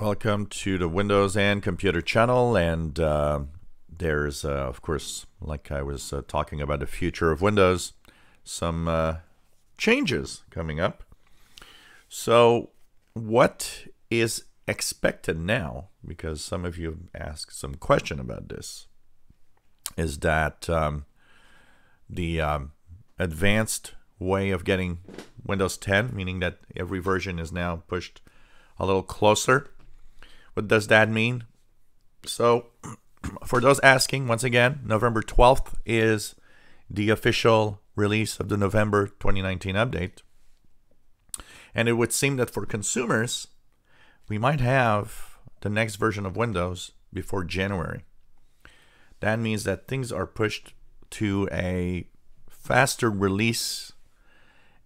Welcome to the Windows and Computer channel. And uh, there's, uh, of course, like I was uh, talking about the future of Windows, some uh, changes coming up. So, what is expected now? Because some of you asked some question about this. Is that um, the um, advanced way of getting Windows 10, meaning that every version is now pushed a little closer what does that mean? So, for those asking, once again, November 12th is the official release of the November 2019 update. And it would seem that for consumers, we might have the next version of Windows before January. That means that things are pushed to a faster release.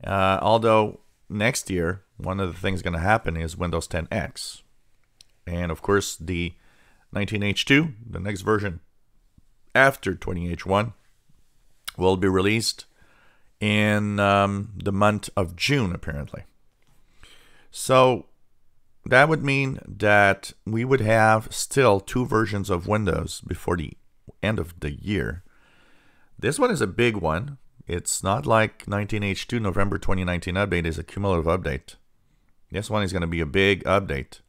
Uh, although next year, one of the things going to happen is Windows 10X. And of course, the 19H2, the next version after 20H1, will be released in um, the month of June, apparently. So that would mean that we would have still two versions of Windows before the end of the year. This one is a big one. It's not like 19H2 November 2019 update is a cumulative update. This one is going to be a big update.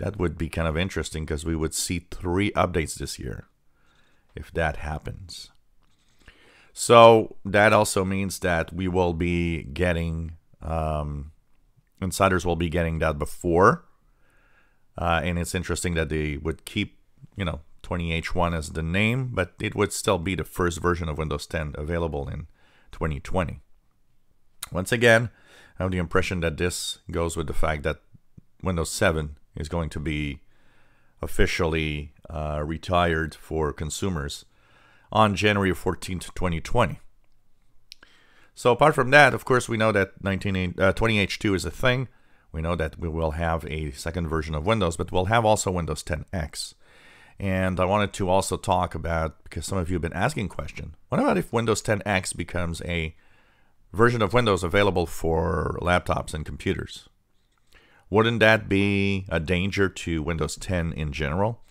That would be kind of interesting because we would see three updates this year if that happens. So that also means that we will be getting, um, insiders will be getting that before. Uh, and it's interesting that they would keep, you know, 20H1 as the name, but it would still be the first version of Windows 10 available in 2020. Once again, I have the impression that this goes with the fact that Windows 7 is going to be officially uh, retired for consumers on January 14th, 2020. So apart from that, of course, we know that 19, uh, 20H2 is a thing. We know that we will have a second version of Windows, but we'll have also Windows 10X. And I wanted to also talk about, because some of you have been asking question, what about if Windows 10X becomes a version of Windows available for laptops and computers? Wouldn't that be a danger to Windows 10 in general?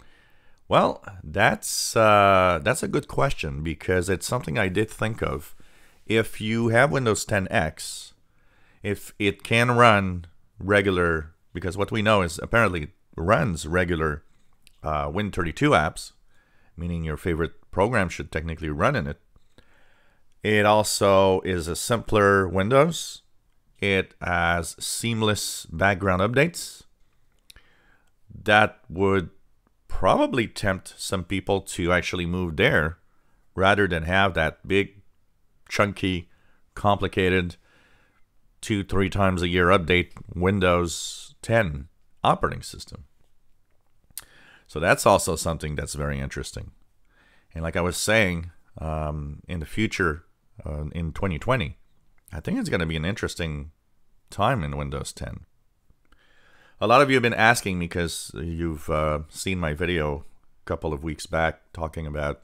Well, that's uh, that's a good question because it's something I did think of. If you have Windows 10X, if it can run regular, because what we know is apparently runs regular uh, Win32 apps, meaning your favorite program should technically run in it. It also is a simpler Windows it as seamless background updates. That would probably tempt some people to actually move there rather than have that big, chunky, complicated two, three times a year update Windows 10 operating system. So that's also something that's very interesting. And like I was saying, um, in the future, uh, in 2020, I think it's going to be an interesting time in Windows 10. A lot of you have been asking me because you've uh, seen my video a couple of weeks back talking about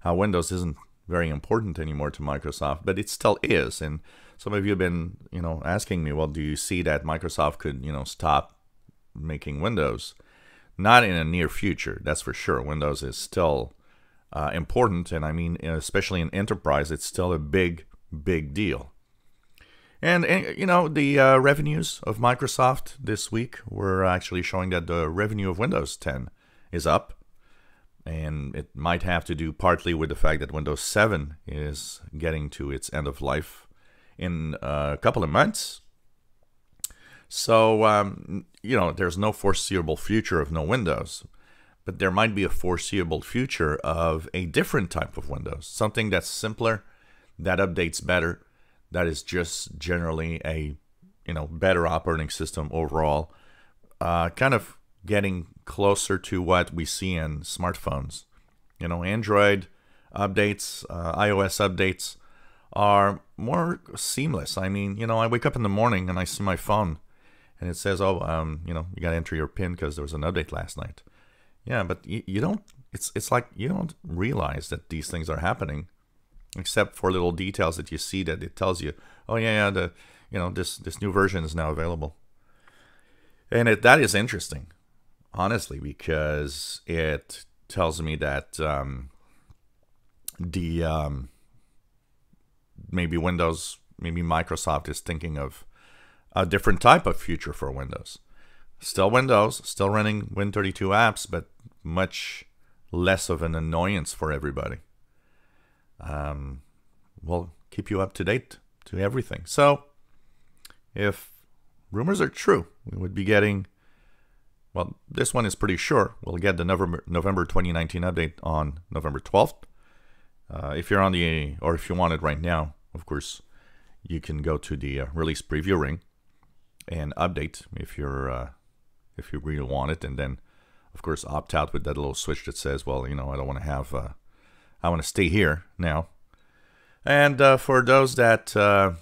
how Windows isn't very important anymore to Microsoft, but it still is. And some of you have been, you know, asking me, well, do you see that Microsoft could, you know, stop making Windows? Not in a near future, that's for sure. Windows is still uh, important, and I mean, especially in enterprise, it's still a big big deal. And, and you know, the uh, revenues of Microsoft this week were actually showing that the revenue of Windows 10 is up. And it might have to do partly with the fact that Windows 7 is getting to its end of life in uh, a couple of months. So, um, you know, there's no foreseeable future of no Windows, but there might be a foreseeable future of a different type of Windows, something that's simpler that updates better. That is just generally a you know better operating system overall. Uh, kind of getting closer to what we see in smartphones. You know, Android updates, uh, iOS updates are more seamless. I mean, you know, I wake up in the morning and I see my phone and it says, oh, um, you know, you got to enter your PIN because there was an update last night. Yeah, but you, you don't, it's, it's like you don't realize that these things are happening except for little details that you see that it tells you, oh yeah, yeah, the you know this this new version is now available. And it, that is interesting, honestly, because it tells me that um, the um, maybe Windows, maybe Microsoft is thinking of a different type of future for Windows. Still Windows, still running Win32 apps, but much less of an annoyance for everybody. Um, we'll keep you up to date to everything. So, if rumors are true, we would be getting. Well, this one is pretty sure. We'll get the November, November 2019 update on November 12th. Uh, if you're on the, or if you want it right now, of course, you can go to the uh, release preview ring and update if you're, uh, if you really want it, and then, of course, opt out with that little switch that says, well, you know, I don't want to have, uh, I want to stay here now. And uh, for those that uh,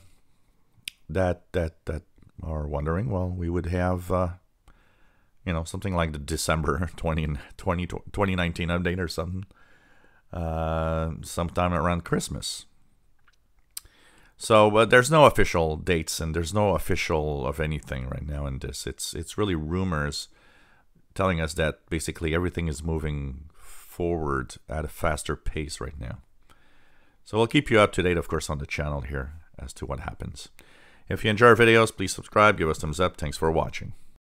that that that are wondering, well, we would have uh, you know something like the December 20, 20 2019 update or something uh, sometime around Christmas. So, there's no official dates and there's no official of anything right now in this. It's it's really rumors telling us that basically everything is moving forward at a faster pace right now. So we'll keep you up to date, of course, on the channel here as to what happens. If you enjoy our videos, please subscribe, give us thumbs up. Thanks for watching.